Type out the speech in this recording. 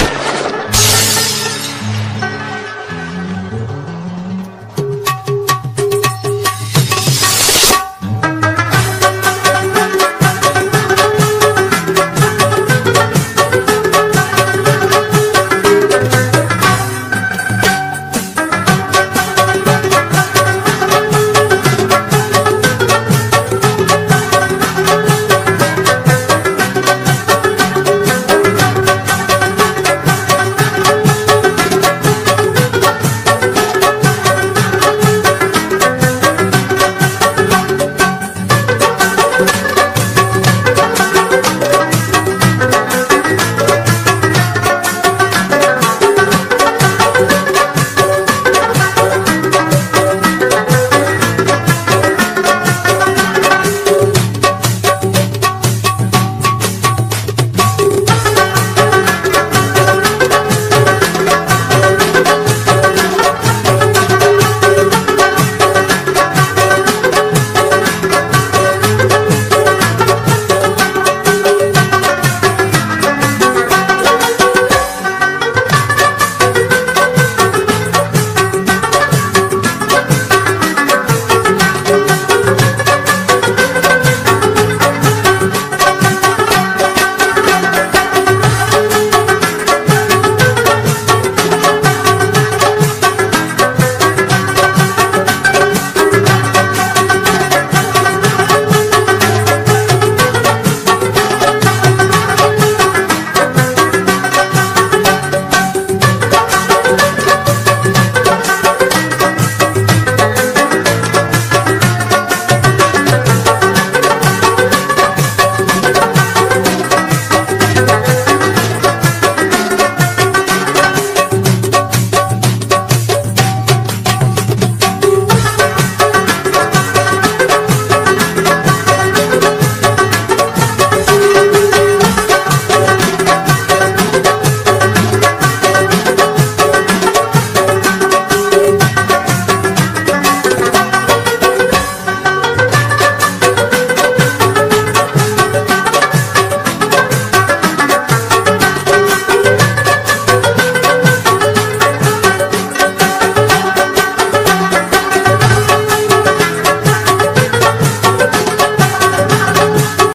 you.